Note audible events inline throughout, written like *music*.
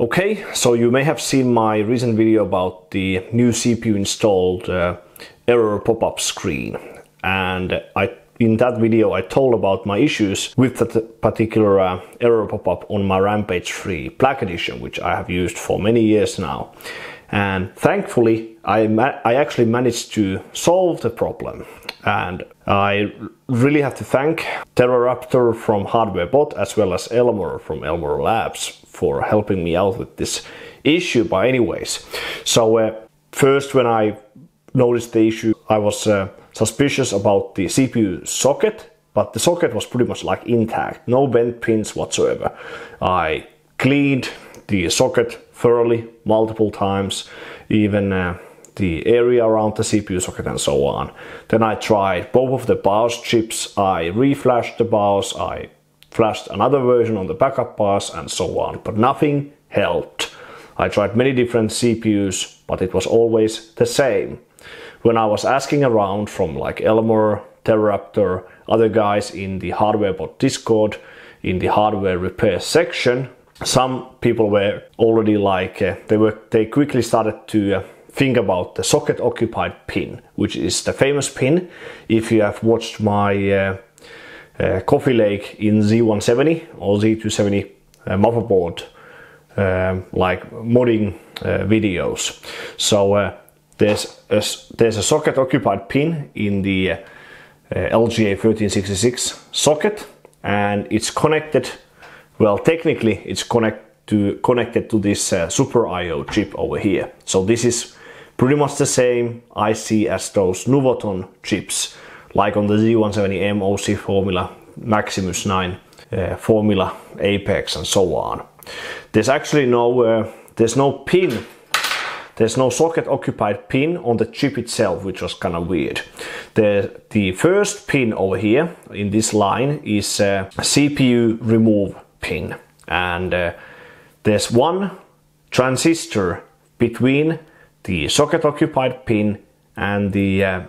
Okay, so you may have seen my recent video about the new CPU installed uh, error pop-up screen. And I in that video I told about my issues with that particular uh, error pop-up on my Rampage 3 Black Edition which I have used for many years now. And thankfully I, I actually managed to solve the problem and I really have to thank TerraRaptor from HardwareBot as well as Elmor from Elmor Labs for helping me out with this issue. But anyways, so uh, first when I noticed the issue, I was uh, suspicious about the CPU socket, but the socket was pretty much like intact, no bent pins whatsoever. I cleaned the socket thoroughly multiple times, even uh, the area around the CPU socket and so on. Then I tried both of the BIOS chips, I reflashed the BIOS, I flashed another version on the backup BIOS and so on, but nothing helped. I tried many different CPUs, but it was always the same. When I was asking around from like Elmor, Terraptor, other guys in the HardwareBot Discord, in the hardware repair section, some people were already like uh, they were they quickly started to uh, think about the socket occupied pin, which is the famous pin. If you have watched my uh, uh, Coffee Lake in Z170 or Z270 uh, motherboard, um, like modding uh, videos. So uh, there's a, there's a socket occupied pin in the uh, LGA 1366 socket, and it's connected. Well, technically, it's connected to connected to this Super IO chip over here. So this is pretty much the same IC as those Nuvoton chips, like on the Z170M OC Formula, Maximus 9 uh, Formula, Apex and so on. There's actually no, uh, there's no pin there's no socket occupied pin on the chip itself, which was kind of weird. The, the first pin over here in this line is a CPU remove pin. And uh, there's one transistor between the socket occupied pin and the uh,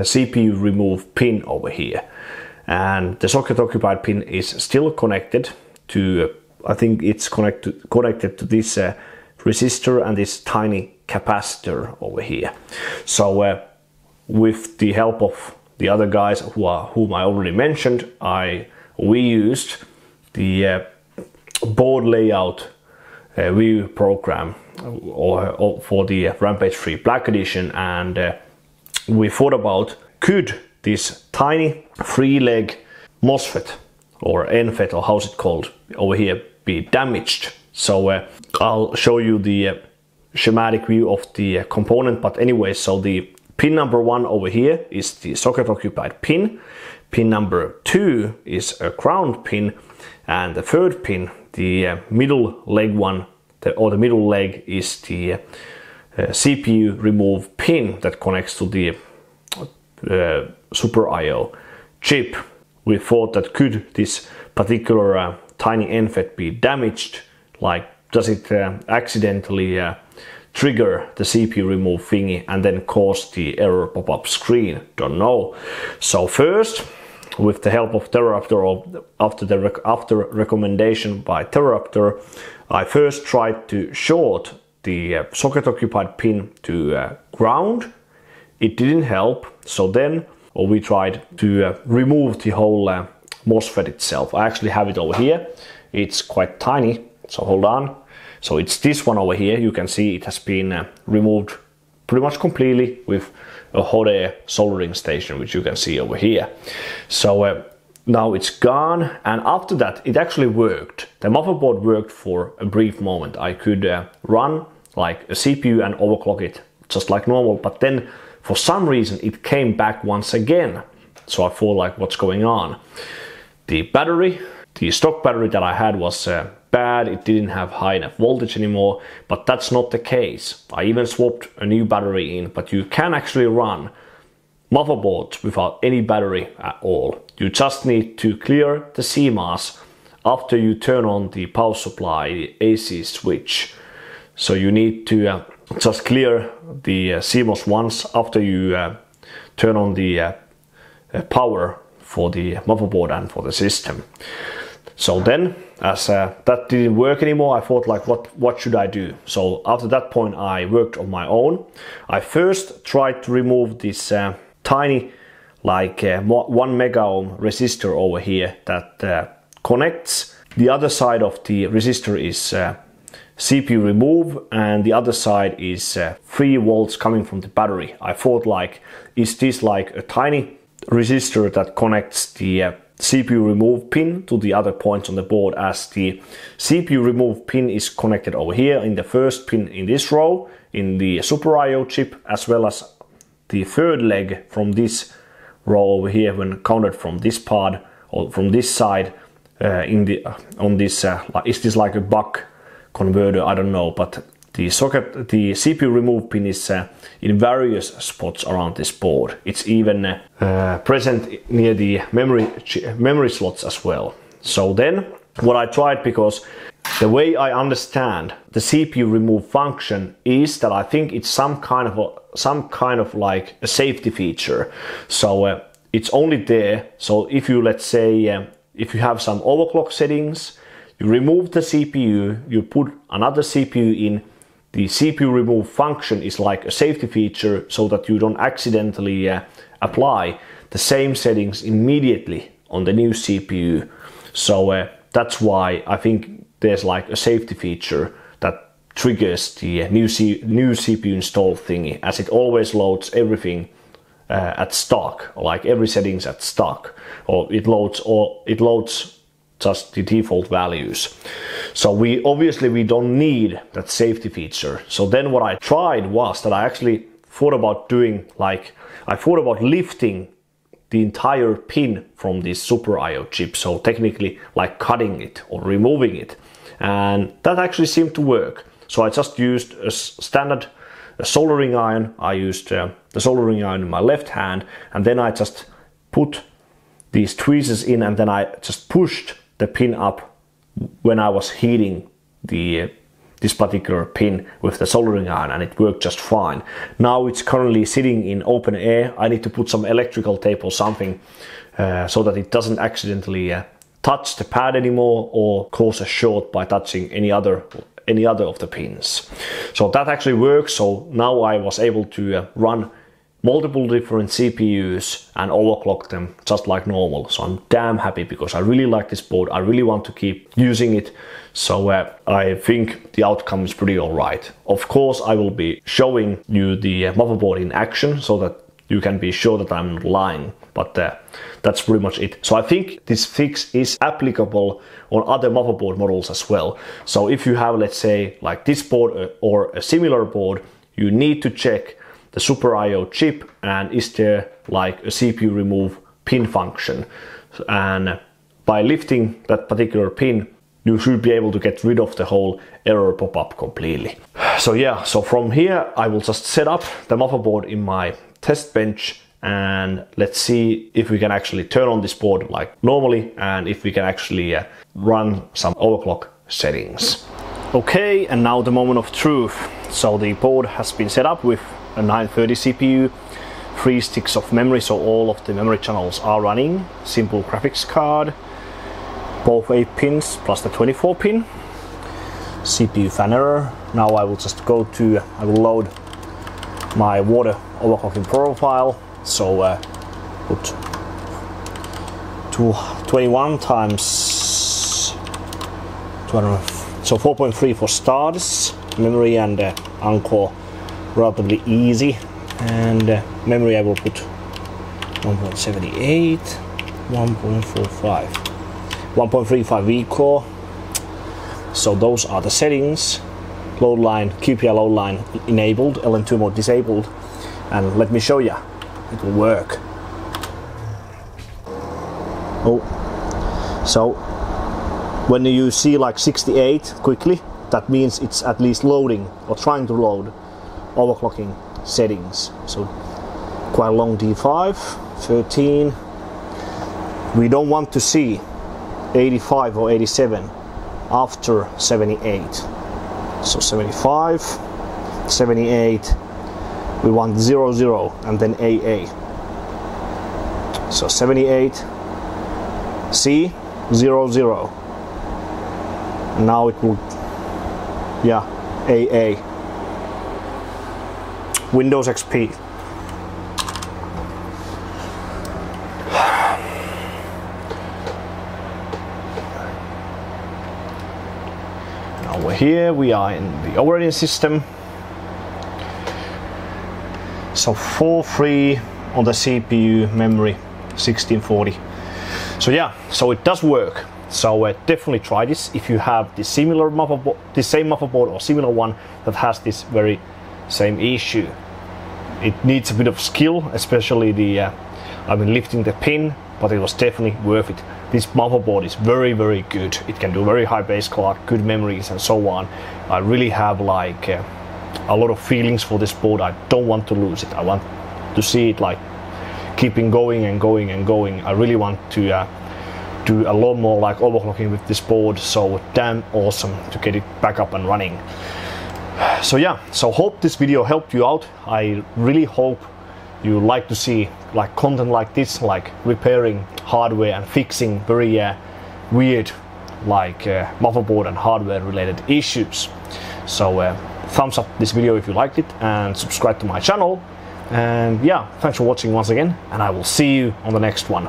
CPU remove pin over here. And the socket occupied pin is still connected to, uh, I think it's connected, connected to this uh, resistor and this tiny capacitor over here. So uh, with the help of the other guys who are, whom I already mentioned, I we used the uh, board layout uh, view program or, or, for the Rampage 3 Black Edition and uh, we thought about could this tiny three leg MOSFET or NFET or how's it called over here be damaged. So uh, I'll show you the uh, schematic view of the uh, component but anyway so the pin number one over here is the socket occupied pin. Pin number two is a ground pin and the third pin, the uh, middle leg one the, or the middle leg is the uh, CPU remove pin that connects to the uh, Super IO chip. We thought that could this particular uh, tiny NFET be damaged? Like, does it accidentally trigger the CPU remove thingy and then cause the error pop-up screen? Don't know. So first, with the help of Terraptor or after the rec after recommendation by Terraptor, I first tried to short the uh, socket occupied pin to uh, ground. It didn't help, so then or we tried to uh, remove the whole uh, MOSFET itself. I actually have it over here. It's quite tiny, so hold on. So it's this one over here. You can see it has been uh, removed pretty much completely with a hot air soldering station, which you can see over here. So uh, now it's gone and after that it actually worked. The motherboard worked for a brief moment. I could uh, run like a CPU and overclock it just like normal but then for some reason it came back once again. So I thought like what's going on. The battery, the stock battery that I had was uh, bad, it didn't have high enough voltage anymore, but that's not the case. I even swapped a new battery in, but you can actually run motherboards without any battery at all. You just need to clear the CMOS after you turn on the power supply the AC switch. So you need to uh, just clear the uh, CMOS once after you uh, turn on the uh, uh, power for the motherboard and for the system. So then, as uh, that didn't work anymore, I thought like, what what should I do? So after that point, I worked on my own. I first tried to remove this uh, tiny, like uh, one mega ohm resistor over here that uh, connects. The other side of the resistor is uh, CPU remove and the other side is uh, 3 volts coming from the battery. I thought like, is this like a tiny resistor that connects the uh, CPU remove pin to the other points on the board as the CPU remove pin is connected over here in the first pin in this row in the Super IO chip as well as the third leg from this row over here when counted from this part or from this side uh, in the uh, on this uh, is this like a buck converter? I don't know but the socket, the CPU remove pin is uh, in various spots around this board. It's even uh, present near the memory memory slots as well. So then, what I tried because the way I understand the CPU remove function is that I think it's some kind of a, some kind of like a safety feature. So uh, it's only there. So if you let's say uh, if you have some overclock settings, you remove the CPU, you put another CPU in, the CPU remove function is like a safety feature so that you don't accidentally uh, apply the same settings immediately on the new CPU. So uh, that's why I think there's like a safety feature that triggers the uh, new, C new CPU install thingy as it always loads everything uh, at stock, like every settings at stock, or it loads or it loads just the default values. So we obviously we don't need that safety feature. So then what I tried was that I actually thought about doing like I thought about lifting the entire pin from this Super IO chip. So technically like cutting it or removing it. And that actually seemed to work. So I just used a standard a soldering iron. I used uh, the soldering iron in my left hand and then I just put these tweezers in and then I just pushed the pin up when I was heating the uh, this particular pin with the soldering iron and it worked just fine. Now it's currently sitting in open air. I need to put some electrical tape or something uh, so that it doesn't accidentally uh, touch the pad anymore or cause a short by touching any other any other of the pins. So that actually works. So now I was able to uh, run multiple different CPUs and overclock them just like normal. So I'm damn happy because I really like this board. I really want to keep using it. So uh, I think the outcome is pretty alright. Of course, I will be showing you the motherboard in action so that you can be sure that I'm not lying. But uh, that's pretty much it. So I think this fix is applicable on other motherboard models as well. So if you have, let's say, like this board uh, or a similar board, you need to check the Super IO chip and is there like a CPU remove pin function. And by lifting that particular pin, you should be able to get rid of the whole error pop-up completely. *sighs* So yeah, so from here I will just set up the motherboard in my test bench and let's see if we can actually turn on this board like normally and if we can actually uh, run some overclock settings. Okay, and now the moment of truth. So the board has been set up with a 930 CPU, three sticks of memory, so all of the memory channels are running, simple graphics card, both 8 pins plus the 24 pin, CPU fan error. Now I will just go to, I will load my water overclocking profile, so uh, put to 21 times 200, so 4.3 for stars, memory and uh, Uncore relatively easy. And uh, memory I will put 1.78 1.45 1.35 vCore so those are the settings. Load line QPI load line enabled LN2 mode disabled. And let me show you it will work. Oh. So when you see like 68 quickly that means it's at least loading or trying to load overclocking settings. So quite a long D5, 13. We don't want to see 85 or 87 after 78. So 75, 78, we want 00, 0 and then AA. So 78, C, 00, 0. now it will yeah. AA Windows XP now we're here we are in the operating system. So 4 3 on the CPU memory 1640 so yeah so it does work so uh, definitely try this. If you have the similar the same motherboard or similar one that has this very same issue it needs a bit of skill especially the uh, I've been lifting the pin but it was definitely worth it. This motherboard is very very good. It can do very high base clock good memories and so on. I really have like uh, a lot of feelings for this board. I don't want to lose it. I want to see it like keeping going and going and going. I really want to uh, do a lot more like overclocking with this board. So damn awesome to get it back up and running. So yeah, so hope this video helped you out. I really hope you like to see like content like this, like repairing hardware and fixing very uh, weird like uh, motherboard and hardware related issues. So uh, thumbs up this video if you liked it and subscribe to my channel and yeah, thanks for watching once again, and I will see you on the next one.